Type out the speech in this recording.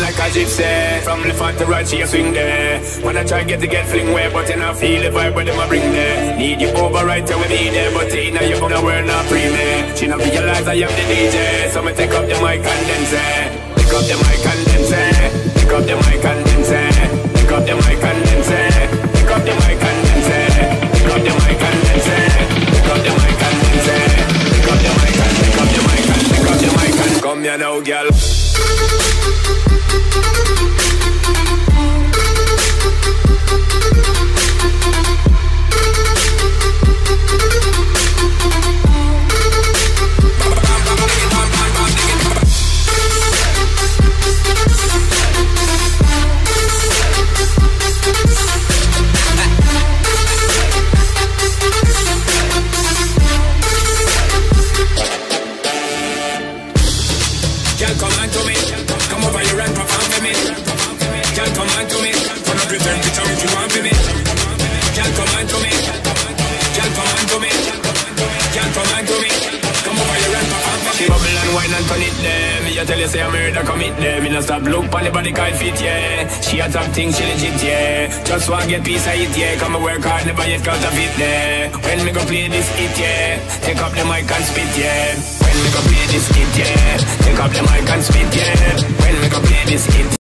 like a gypsy. From left to right, she a swing there. When I try get to get fling way, but you not feel the vibe where them a bring there. Need you over right there with me there, but now you gonna wear not pre me. She not realize I am the DJ, so me take up the mic and then say. Take up the mic and then say. Come here now, girl. Girl, come on to me. Come over here and perform for me. Girl, come on to me. Turn up your temperature if you want for me. Girl, come on to me. Girl, come on to me. Girl, come on to me. Come over here and perform for me. She bubble and wine and turn it there. Me a tell you say I'm murder commit there. Me no stop look on the body call fit yeah. She a top thing, she legit yeah. Just want get piece of it yeah. Come and work hard, never yet counterfeit there. When me go play this hit yeah. Take up the mic and spit yeah. When me go play this hit yeah.